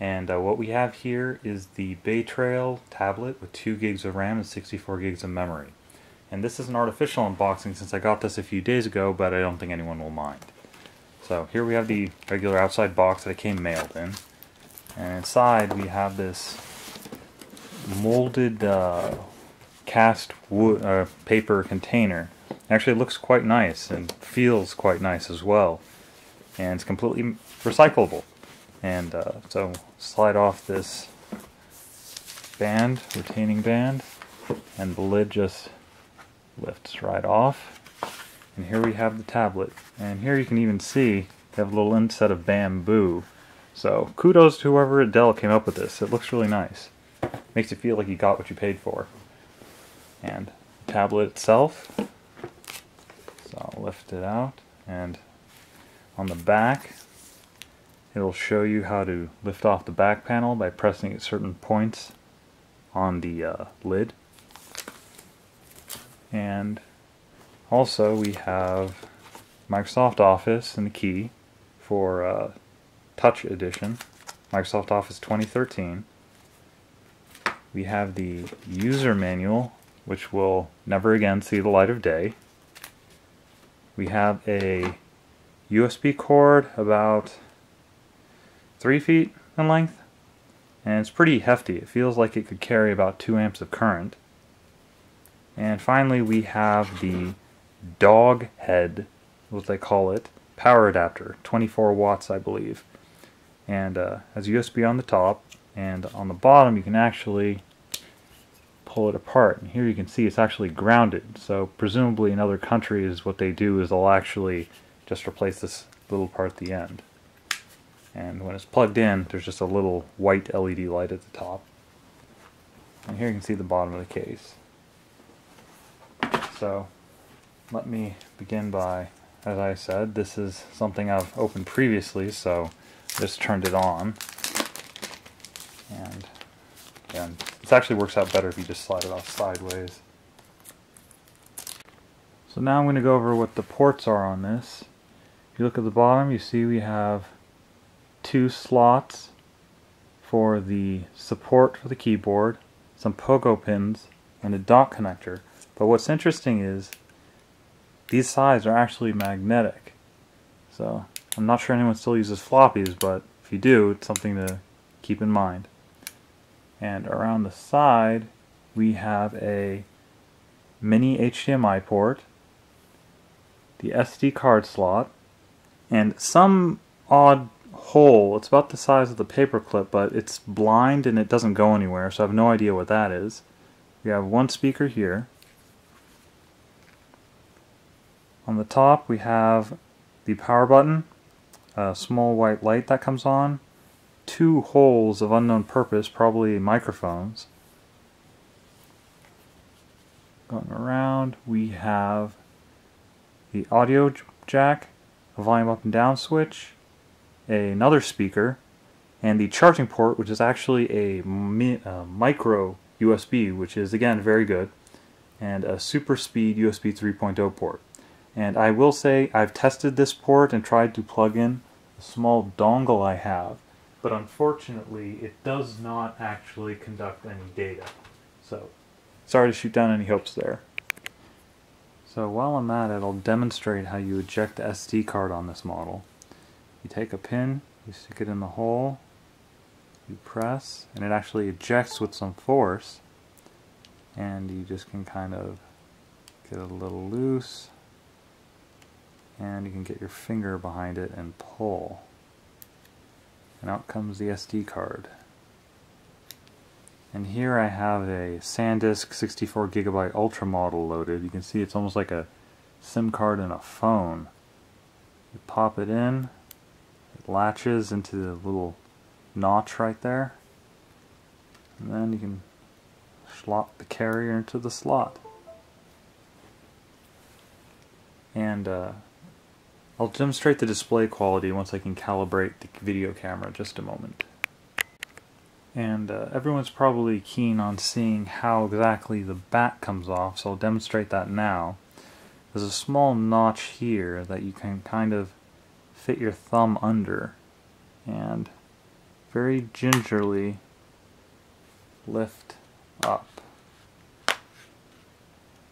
And uh, what we have here is the Bay Trail tablet with 2 gigs of RAM and 64 gigs of memory. And this is an artificial unboxing since I got this a few days ago, but I don't think anyone will mind. So here we have the regular outside box that it came mailed in. And inside we have this molded uh, cast wood, uh, paper container. Actually looks quite nice and feels quite nice as well. And it's completely recyclable. And uh, so slide off this band, retaining band, and the lid just lifts right off. And here we have the tablet. And here you can even see they have a little inset of bamboo. So kudos to whoever at Dell came up with this. It looks really nice. Makes you feel like you got what you paid for. And the tablet itself. So I'll lift it out and on the back it'll show you how to lift off the back panel by pressing at certain points on the uh, lid. And also we have Microsoft Office and the key for uh, Touch Edition. Microsoft Office 2013 we have the user manual which will never again see the light of day. We have a USB cord about three feet in length and it's pretty hefty. It feels like it could carry about 2 amps of current. And finally we have the dog head, what they call it, power adapter, 24 watts I believe. And uh, has USB on the top and on the bottom you can actually pull it apart. And here you can see it's actually grounded. So presumably in other countries what they do is they'll actually just replace this little part at the end. And when it's plugged in, there's just a little white LED light at the top. And here you can see the bottom of the case. So let me begin by, as I said, this is something I've opened previously, so just turned it on. And, and this actually works out better if you just slide it off sideways. So now I'm going to go over what the ports are on this. If you look at the bottom, you see we have two slots for the support for the keyboard, some pogo pins, and a dock connector. But what's interesting is these sides are actually magnetic. So I'm not sure anyone still uses floppies, but if you do, it's something to keep in mind. And around the side, we have a mini HDMI port, the SD card slot, and some odd hole. It's about the size of the paperclip, but it's blind and it doesn't go anywhere, so I have no idea what that is. We have one speaker here. On the top we have the power button, a small white light that comes on, two holes of unknown purpose, probably microphones. Going around, we have the audio jack, a volume up and down switch, another speaker, and the charging port, which is actually a, mi a micro USB, which is again very good, and a super speed USB 3.0 port. And I will say I've tested this port and tried to plug in a small dongle I have, but unfortunately it does not actually conduct any data. So sorry to shoot down any hopes there. So while I'm at it, I'll demonstrate how you eject the SD card on this model. You take a pin, you stick it in the hole, you press, and it actually ejects with some force. And you just can kind of get it a little loose, and you can get your finger behind it and pull. And out comes the SD card. And here I have a SanDisk 64 gigabyte Ultra model loaded. You can see it's almost like a SIM card in a phone. You pop it in, latches into the little notch right there. And then you can slot the carrier into the slot. And uh, I'll demonstrate the display quality once I can calibrate the video camera just a moment. And uh, everyone's probably keen on seeing how exactly the back comes off, so I'll demonstrate that now. There's a small notch here that you can kind of fit your thumb under and very gingerly lift up.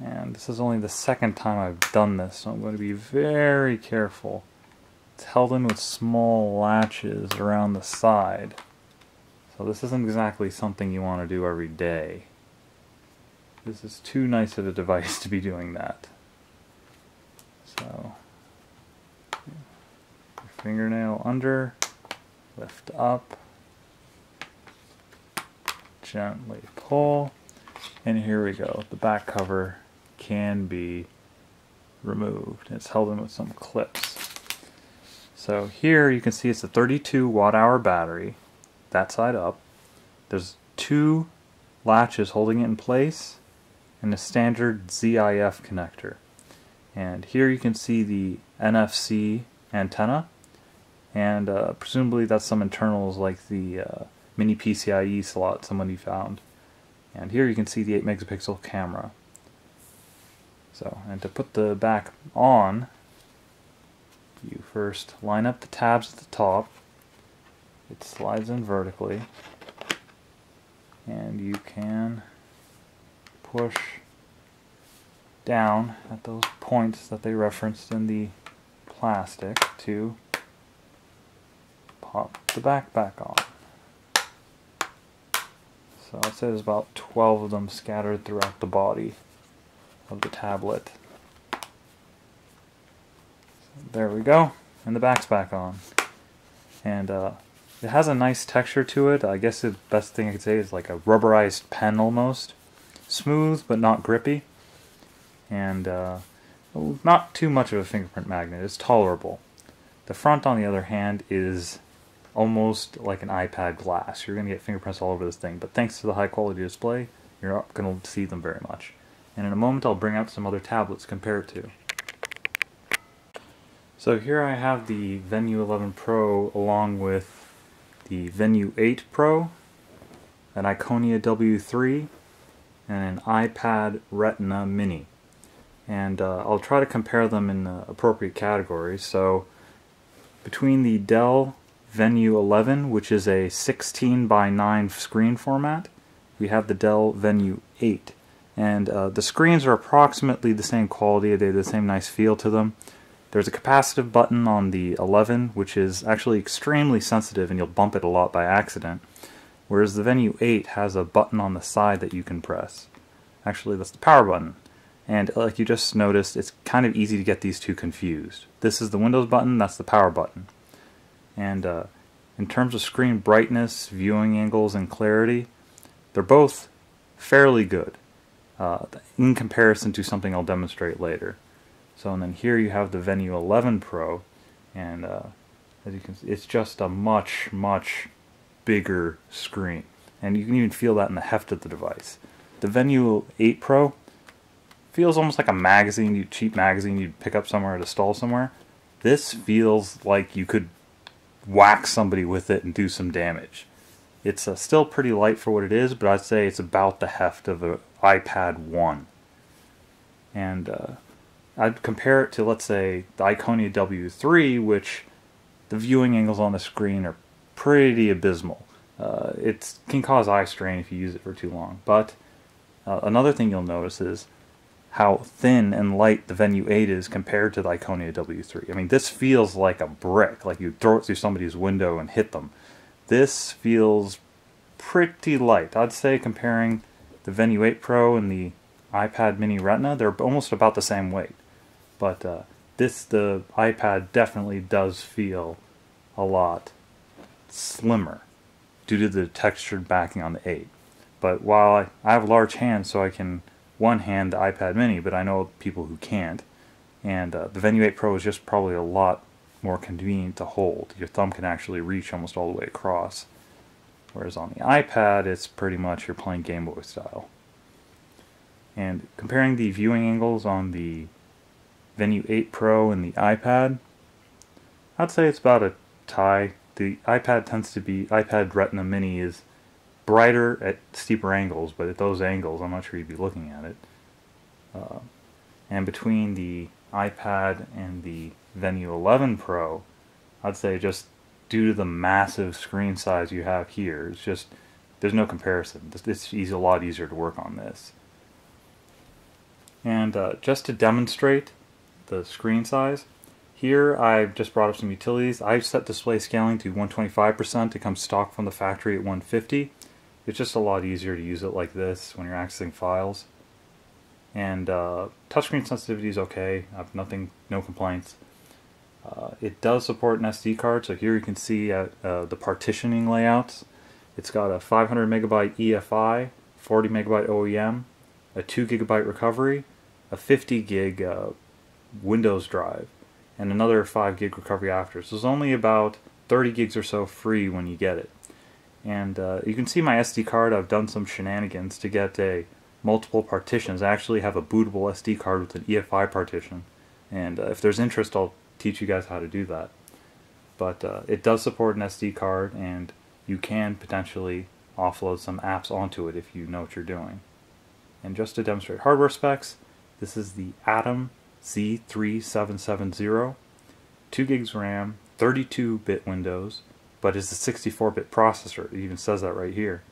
And this is only the second time I've done this, so I'm going to be very careful. It's held in with small latches around the side. So this isn't exactly something you want to do every day. This is too nice of a device to be doing that. So, fingernail under, lift up, gently pull, and here we go. The back cover can be removed. It's held in with some clips. So here you can see it's a 32 watt hour battery, that side up. There's two latches holding it in place and a standard ZIF connector. And here you can see the NFC antenna and uh, presumably that's some internals like the uh, mini PCIe slot somebody found. And here you can see the 8 megapixel camera. So, and to put the back on, you first line up the tabs at the top. It slides in vertically. And you can push down at those points that they referenced in the plastic to pop the back back on. So I'd say there's about 12 of them scattered throughout the body of the tablet. So there we go, and the back's back on. And uh, it has a nice texture to it. I guess the best thing I could say is like a rubberized pen almost. Smooth but not grippy. And uh, not too much of a fingerprint magnet. It's tolerable. The front, on the other hand, is almost like an iPad glass. You're going to get fingerprints all over this thing, but thanks to the high quality display, you're not going to see them very much. And in a moment I'll bring out some other tablets to compare it to. So here I have the Venue 11 Pro along with the Venue 8 Pro, an Iconia W3, and an iPad Retina Mini. And uh, I'll try to compare them in the appropriate categories. So between the Dell Venue 11, which is a 16 by 9 screen format. We have the Dell Venue 8. And uh, the screens are approximately the same quality, they have the same nice feel to them. There's a capacitive button on the 11, which is actually extremely sensitive and you'll bump it a lot by accident. Whereas the Venue 8 has a button on the side that you can press. Actually, that's the power button. And like you just noticed, it's kind of easy to get these two confused. This is the Windows button, that's the power button. And uh, in terms of screen brightness, viewing angles, and clarity, they're both fairly good uh, in comparison to something I'll demonstrate later. So and then here you have the Venue 11 Pro, and uh, as you can see, it's just a much, much bigger screen. And you can even feel that in the heft of the device. The Venue 8 Pro feels almost like a magazine, you cheap magazine you'd pick up somewhere at a stall somewhere. This feels like you could whack somebody with it and do some damage. It's uh, still pretty light for what it is, but I'd say it's about the heft of an iPad 1. And uh, I'd compare it to, let's say, the Iconia W3, which the viewing angles on the screen are pretty abysmal. Uh, it can cause eye strain if you use it for too long. But uh, another thing you'll notice is how thin and light the Venue 8 is compared to the Iconia W3. I mean, this feels like a brick, like you throw it through somebody's window and hit them. This feels pretty light. I'd say comparing the Venue 8 Pro and the iPad Mini Retina, they're almost about the same weight. But uh, this, the iPad definitely does feel a lot slimmer due to the textured backing on the 8. But while I, I have large hands so I can one hand the iPad mini, but I know people who can't. And uh, the Venue 8 Pro is just probably a lot more convenient to hold. Your thumb can actually reach almost all the way across. Whereas on the iPad, it's pretty much you're playing Game Boy style. And comparing the viewing angles on the Venue 8 Pro and the iPad, I'd say it's about a tie. The iPad tends to be, iPad Retina Mini is brighter at steeper angles, but at those angles, I'm not sure you'd be looking at it. Uh, and between the iPad and the Venue 11 Pro, I'd say just due to the massive screen size you have here. It's just, there's no comparison. It's, it's a lot easier to work on this. And uh, just to demonstrate the screen size, here I've just brought up some utilities. I've set display scaling to 125% to come stock from the factory at 150. It's just a lot easier to use it like this when you're accessing files. And uh, touchscreen sensitivity is okay. I have nothing, no complaints. Uh, it does support an SD card, so here you can see uh, the partitioning layouts. It's got a 500 megabyte EFI, 40 megabyte OEM, a 2 gigabyte recovery, a 50 gig uh, Windows drive, and another 5 gig recovery after. So it's only about 30 gigs or so free when you get it. And uh, you can see my SD card, I've done some shenanigans to get a multiple partitions. I actually have a bootable SD card with an EFI partition. And uh, if there's interest, I'll teach you guys how to do that. But uh, it does support an SD card, and you can potentially offload some apps onto it if you know what you're doing. And just to demonstrate hardware specs, this is the Atom Z3770, 2 gigs RAM, 32-bit Windows, but it's a 64-bit processor. It even says that right here.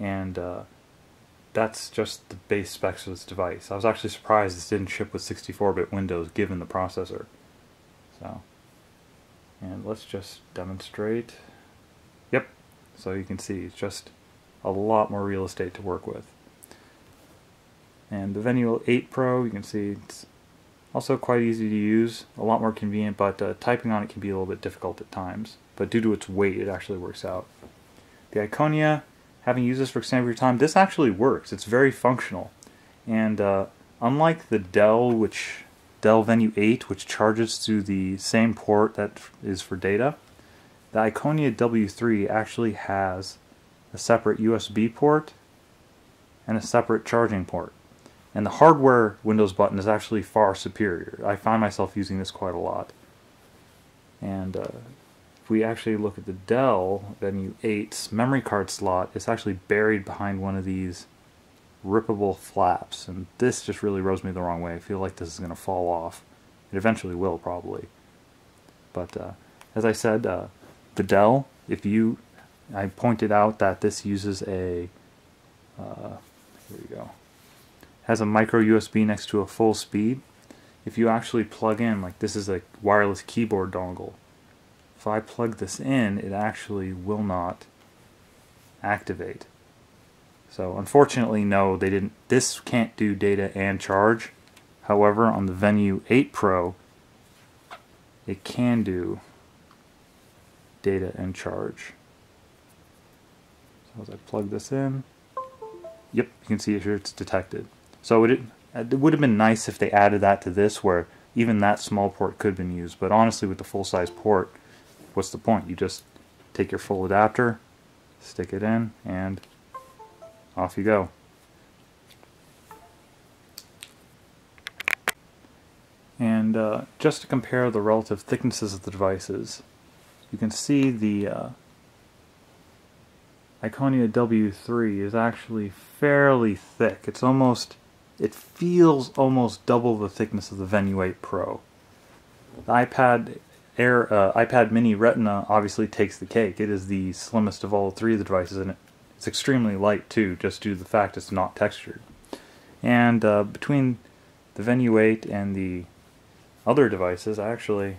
And uh, that's just the base specs of this device. I was actually surprised this didn't ship with 64-bit Windows given the processor. So, and let's just demonstrate. Yep, so you can see it's just a lot more real estate to work with. And the Venue 8 Pro, you can see it's also quite easy to use, a lot more convenient, but uh, typing on it can be a little bit difficult at times. But due to its weight, it actually works out. The Iconia, having used this for extended period of time, this actually works. It's very functional. And uh, unlike the Dell, which Dell Venue 8, which charges through the same port that is for data, the Iconia W3 actually has a separate USB port and a separate charging port. And the hardware Windows button is actually far superior. I find myself using this quite a lot. And uh, if we actually look at the Dell Venue 8's memory card slot, it's actually buried behind one of these rippable flaps. And this just really rubs me the wrong way. I feel like this is going to fall off. It eventually will, probably. But uh, as I said, uh, the Dell, if you, I pointed out that this uses a, uh, here we go, has a micro USB next to a full speed. If you actually plug in, like this is a wireless keyboard dongle, if I plug this in, it actually will not activate. So unfortunately, no, they didn't. This can't do data and charge. However, on the Venue 8 Pro, it can do data and charge. So as I plug this in, yep, you can see here it's detected. So it, it would have been nice if they added that to this where even that small port could have been used. But honestly, with the full-size port, what's the point? You just take your full adapter, stick it in, and off you go. And uh, just to compare the relative thicknesses of the devices, you can see the uh, Iconia W3 is actually fairly thick. It's almost it feels almost double the thickness of the Venue 8 Pro. The iPad Air, uh, iPad Mini Retina obviously takes the cake. It is the slimmest of all three of the devices, and it's extremely light too, just due to the fact it's not textured. And uh, between the Venue 8 and the other devices, actually,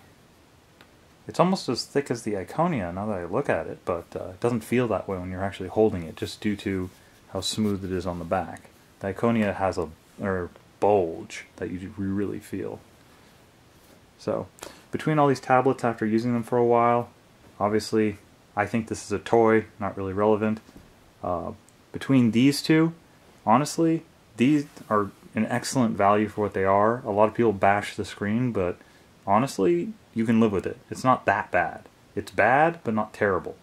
it's almost as thick as the Iconia now that I look at it, but uh, it doesn't feel that way when you're actually holding it, just due to how smooth it is on the back. The Iconia has a or bulge that you really feel. So, between all these tablets after using them for a while, obviously I think this is a toy, not really relevant. Uh, between these two, honestly, these are an excellent value for what they are. A lot of people bash the screen, but honestly, you can live with it. It's not that bad. It's bad, but not terrible.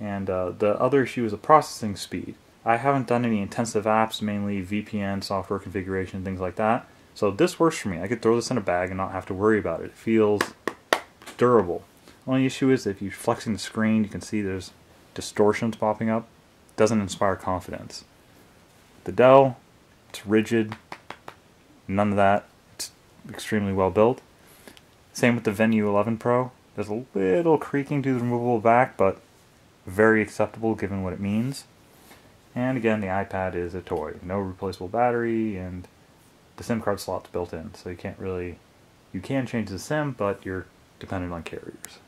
And uh, the other issue is the processing speed. I haven't done any intensive apps, mainly VPN, software configuration, things like that. So this works for me. I could throw this in a bag and not have to worry about it. It feels durable. Only issue is if you're flexing the screen, you can see there's distortions popping up. Doesn't inspire confidence. The Dell, it's rigid. None of that. It's extremely well built. Same with the Venue 11 Pro. There's a little creaking to the removable back, but very acceptable given what it means. And again, the iPad is a toy. No replaceable battery, and the SIM card slot's built in, so you can't really... You can change the SIM, but you're dependent on carriers.